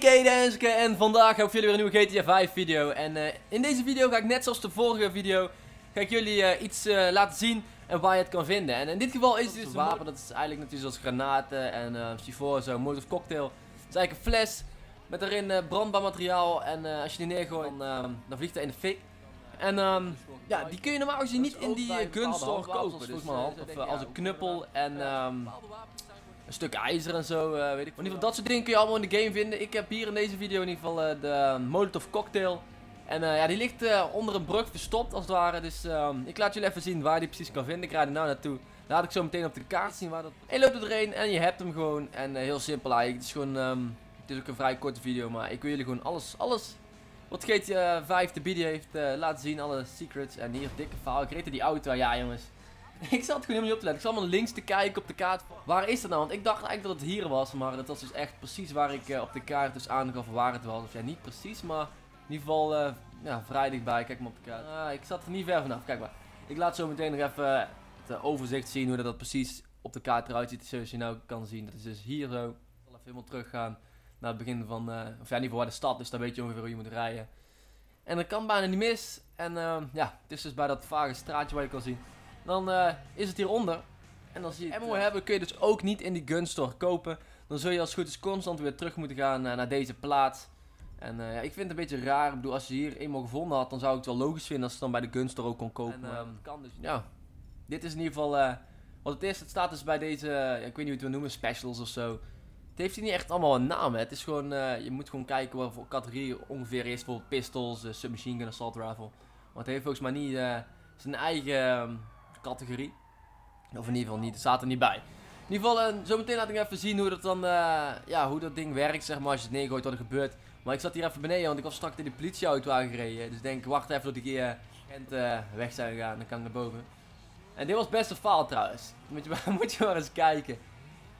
Denske en vandaag heb ik jullie weer een nieuwe GTA 5 video. En uh, in deze video ga ik net zoals de vorige video ga ik jullie uh, iets uh, laten zien en waar je het kan vinden. En in dit geval is het dus een wapen dat is eigenlijk natuurlijk zoals granaten en uh, C4 zo, molotov cocktail. Het is eigenlijk een fles met daarin brandbaar materiaal en als je die neergooit dan, dan vliegt hij in de fik. En um, ja, die kun je normaal gezien niet in die gunstore kopen. Dus of als een knuppel en um, een stuk ijzer en zo, uh, weet ik. In ieder geval dat soort dingen kun je allemaal in de game vinden. Ik heb hier in deze video in ieder geval uh, de Molotov Cocktail. En uh, ja, die ligt onder een brug verstopt als het ware. Dus um, ik laat jullie even zien waar die precies kan vinden. Ik rijd er nou naartoe. Laat ik zo meteen op de kaart zien waar dat... En je loopt er doorheen en je hebt hem gewoon. En heel simpel eigenlijk. Het is gewoon... Um, het is ook een vrij korte video, maar ik wil jullie gewoon alles, alles wat GTA 5 te bieden heeft laten zien. Alle secrets. En hier, dikke verhaal. Ik reed die auto. Ja jongens. ik zat gewoon helemaal niet op te letten. Ik zat allemaal links te kijken op de kaart. Waar is het nou? Want ik dacht eigenlijk dat het hier was. Maar dat was dus echt precies waar ik uh, op de kaart dus aangaf waar het was. Of ja, niet precies, maar in ieder geval uh, ja, vrij dichtbij. Kijk maar op de kaart. Uh, ik zat er niet ver vanaf. Kijk maar. Ik laat zo meteen nog even het overzicht zien hoe dat, dat precies op de kaart eruit ziet. Zoals je nou kan zien. Dat is dus hier zo. Ik zal even helemaal teruggaan naar het begin van, of ja, in ieder geval waar de stad is. Dan weet je ongeveer hoe je moet rijden. En dat kan bijna niet mis. En ja, het is dus bij dat vage straatje waar je kan zien. Dan uh, is het hieronder. En als je ammo hebben kun je dus ook niet in die gunstore kopen. Dan zul je als het goed is constant weer terug moeten gaan uh, naar deze plaats. En uh, ja, ik vind het een beetje raar. Ik bedoel, als je hier eenmaal gevonden had, dan zou ik het wel logisch vinden als je dan bij de gunstore ook kon kopen. En, um, kan dus ja, dit is in ieder geval wat het is. Het staat dus bij deze, ja, ik weet niet hoe het we noemen, specials of zo. Het heeft hier niet echt allemaal een naam. Hè. Het is gewoon, je moet gewoon kijken wat voor categorie ongeveer is. Bijvoorbeeld pistols, submachine gun, assault rifle. Want het heeft volgens mij niet zijn eigen... Ehm, categorie. Of in ieder geval niet, het staat er niet bij. In ieder geval, uh, zometeen laat ik even zien hoe dat dan, uh, ja, hoe dat ding werkt, zeg maar, als je het neergooit wat er gebeurt. Maar ik zat hier even beneden, want ik was straks in de politieauto aangereden. Dus denk, wacht even tot ik hier uh, weg zijn gegaan, dan kan ik naar boven. En dit was best een faal trouwens. Moet je, maar, moet je maar eens kijken.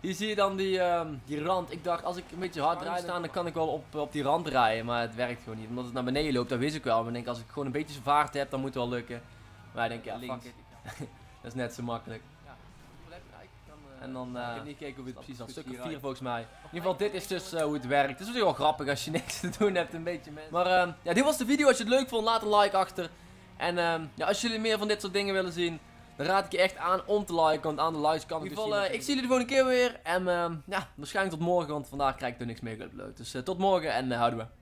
Hier zie je dan die, um, die rand. Ik dacht, als ik een beetje hard rijd staan, dan kan ik wel op, op die rand rijden. Maar het werkt gewoon niet. Omdat het naar beneden loopt, dat wist ik wel. Maar ik denk, als ik gewoon een beetje vaart heb, dan moet het wel lukken. Maar ik denk, ja, links. dat is net zo makkelijk. Ja, en dan, uh, ik heb niet gekeken hoe het precies had. Stuk of 4 volgens mij. In ieder geval, dit is dus uh, hoe het werkt. Het is natuurlijk wel grappig als je niks te doen hebt, een beetje mensen. Maar uh, ja, dit was de video. Als je het leuk vond, laat een like achter. En uh, ja, als jullie meer van dit soort dingen willen zien, dan raad ik je echt aan om te liken. Want aan de likes kan ik In ieder geval, ik zie jullie de volgende keer weer. En ja, waarschijnlijk tot morgen, want vandaag krijg ik er niks meer geüpload. Dus tot morgen en houden we.